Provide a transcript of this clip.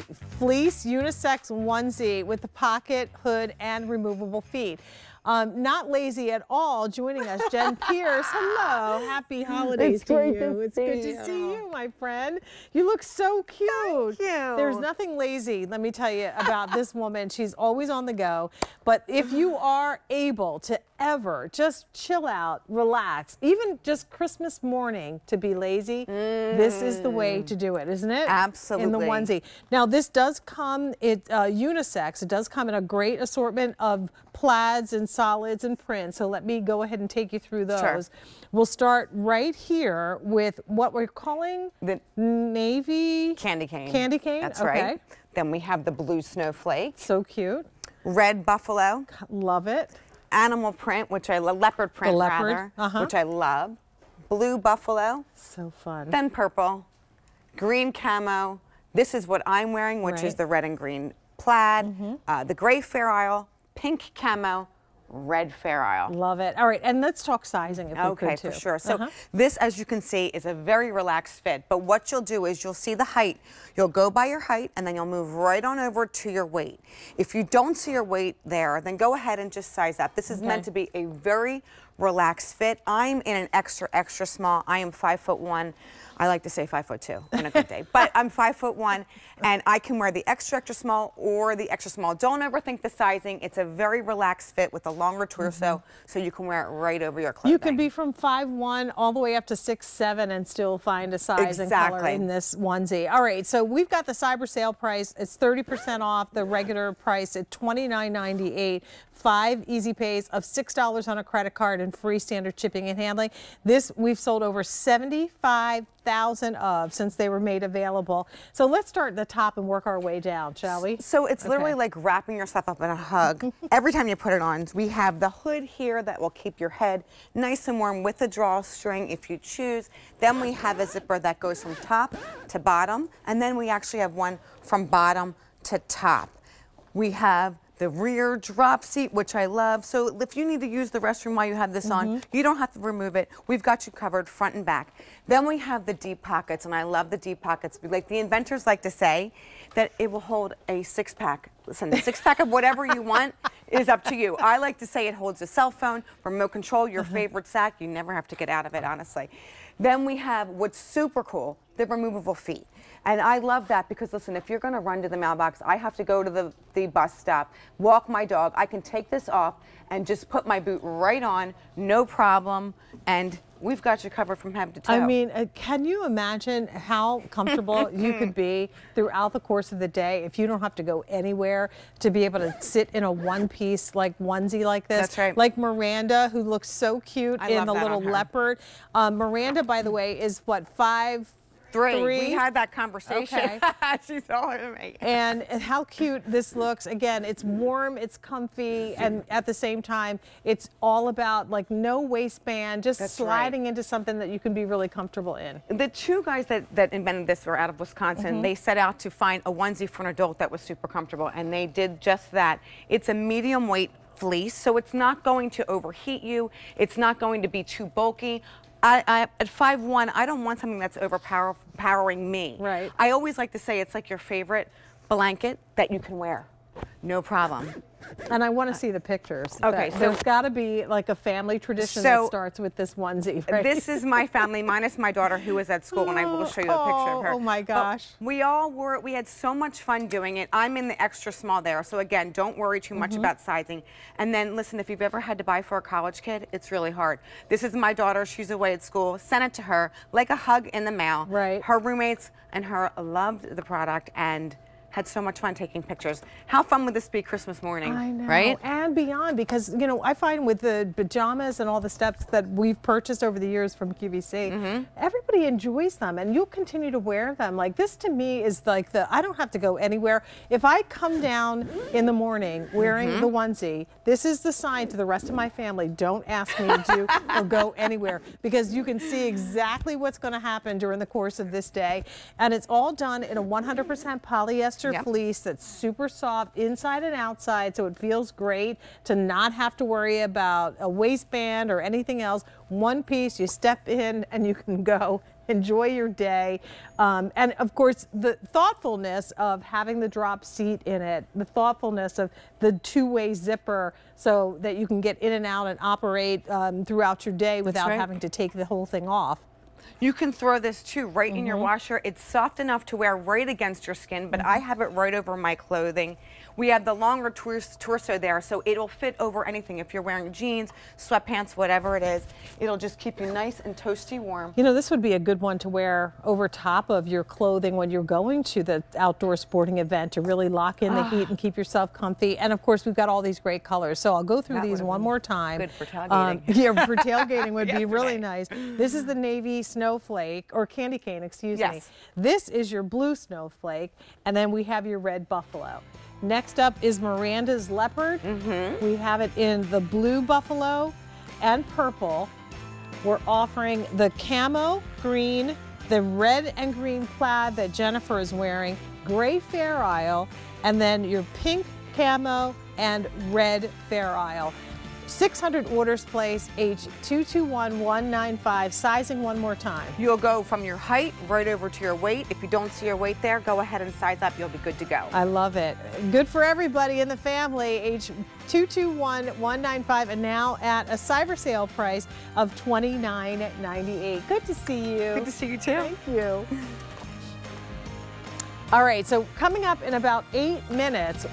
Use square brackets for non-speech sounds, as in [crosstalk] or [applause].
fleece unisex onesie with the pocket, hood, and removable feet. Um, not lazy at all, joining us, Jen [laughs] Pierce. Hello, happy holidays it's to great you. To it's see good you. to see you, my friend. You look so cute. Thank you. There's nothing lazy, let me tell you, about this [laughs] woman. She's always on the go. But if you are able to ever just chill out, relax, even just Christmas morning to be lazy, mm. this is the way to do it, isn't it? Absolutely. In the onesie. Now, this does come, it uh, unisex. It does come in a great assortment of plaids and solids and prints. So let me go ahead and take you through those. Sure. We'll start right here with what we're calling the navy candy cane. Candy cane. That's okay. right. Then we have the blue snowflake. So cute. Red buffalo. Love it. Animal print, which I love, leopard print leopard. rather, uh -huh. which I love. Blue buffalo. So fun. Then purple. Green camo. This is what I'm wearing, which right. is the red and green plaid. Mm -hmm. uh, the gray fair isle pink camo, red fair isle. Love it. All right, and let's talk sizing if okay, we could too. for sure. So uh -huh. this, as you can see, is a very relaxed fit. But what you'll do is you'll see the height. You'll go by your height, and then you'll move right on over to your weight. If you don't see your weight there, then go ahead and just size up. This is okay. meant to be a very relaxed fit. I'm in an extra, extra small. I am five foot one. I like to say five foot two on a good day, but I'm five foot one and I can wear the extra extra small or the extra small. Don't overthink the sizing. It's a very relaxed fit with a longer torso, mm -hmm. so you can wear it right over your clothing. You can be from five one all the way up to six seven and still find a size exactly. and color in this onesie. All right, so we've got the cyber sale price. It's 30% off the regular price at $29.98. Five easy pays of $6 on a credit card and free standard shipping and handling. This we've sold over 75 thousand of since they were made available. So let's start at the top and work our way down, shall we? So it's okay. literally like wrapping yourself up in a hug [laughs] every time you put it on. We have the hood here that will keep your head nice and warm with a drawstring if you choose. Then we have a zipper that goes from top to bottom. And then we actually have one from bottom to top. We have the rear drop seat, which I love. So if you need to use the restroom while you have this mm -hmm. on, mm-hmm. you don't have to remove it. We've got you covered front and back. Then we have the deep pockets, and I love the deep pockets. Like the inventors like to say that it will hold a six pack. Listen, the six pack of whatever you want is up to you. I like to say it holds a cell phone, remote control, your uh favorite sack. You never have to get out of it, honestly. Then we have what's super cool, the removable feet. And I love that because listen, if you're gonna run to the mailbox, I have to go to the, the bus stop, walk my dog. I can take this off and just put my boot right on, no problem. And we've got you covered from head to toe. I mean, uh, can you imagine how comfortable [laughs] you could be throughout the course of the day if you don't have to go anywhere to be able to sit in a one-piece like onesie like this? That's right. Like Miranda, who looks so cute I in the little leopard. Uh, Miranda, by the way, is what five Three. Three. We had that conversation. Okay. She's older than me. And how cute this looks. Again, it's warm, it's comfy, and at the same time, it's all about like no waistband, just That's sliding right. into something that you can be really comfortable in. The two guys that, that invented this were out of Wisconsin. Mm -hmm. They set out to find a onesie for an adult that was super comfortable, and they did just that. It's a medium weight fleece, so it's not going to overheat you. It's not going to be too bulky. I, I, at 5'1", I don't want something that's overpowering me. Right. I always like to say it's like your favorite blanket that you can wear. No problem. And I want to see the pictures. Okay, so there's got to be like a family tradition so that starts with this onesie. [laughs] Right? This is my family, minus my daughter who is at school, and I will show you a picture of her. Oh my gosh! But we all were. We had so much fun doing it. I'm in the extra small there, so again, don't worry too much mm -hmm. about sizing. And then listen, if you've ever had to buy for a college kid, it's really hard. This is my daughter. She's away at school. Sent it to her like a hug in the mail. Right. Her roommates and her loved the product and had so much fun taking pictures. How fun would this be Christmas morning? I know. Right? And beyond, because, you know, I find with the pajamas and all the steps that we've purchased over the years from QVC, mm -hmm. Enjoys them and you'll continue to wear them. Like this to me is like the, I don't have to go anywhere. If I come down in the morning wearing mm -hmm. the onesie, this is the sign to the rest of my family, don't ask me to do or go [laughs] anywhere because you can see exactly what's going to happen during the course of this day. And it's all done in a 100% polyester polyester yep. fleece that's super soft inside and outside, so it feels great to not have to worry about a waistband or anything else. One piece, you step in and you can go [laughs] enjoy your day. Um, and of course, the thoughtfulness of having the drop seat in it, the thoughtfulness of the two-way zipper so that you can get in and out and operate um, throughout your day without right. having to take the whole thing off. You can throw this too right in Mm-hmm. your washer. It's soft enough to wear right against your skin, but I have it right over my clothing. We have the longer tor- torso there, so it'll fit over anything. If you're wearing jeans, sweatpants, whatever it is, it'll just keep you nice and toasty warm. You know, this would be a good one to wear over top of your clothing when you're going to the outdoor sporting event to really lock in the Ah. heat and keep yourself comfy. And of course, we've got all these great colors. So I'll go through That these one more time. good for Um, tailgating. [laughs] yeah, for [laughs] tailgating would be really nice. This is the navy snowflake or candy cane, excuse me. Yes. This is your blue snowflake, and then we have your red buffalo. Next up is Miranda's leopard. Mm-hmm. We have it in the blue buffalo and purple. We're offering the camo green, the red and green plaid that Jennifer is wearing, gray Fair Isle, and then your pink camo and red Fair Isle. 600 orders placed, H221195, sizing one more time. You'll go from your height right over to your weight. If you don't see your weight there, go ahead and size up. You'll be good to go. I love it. Good for everybody in the family. H221195 and now at a cyber sale price of $29.98. Good to see you. Good to see you too. Thank you. All right, so coming up in about eight minutes.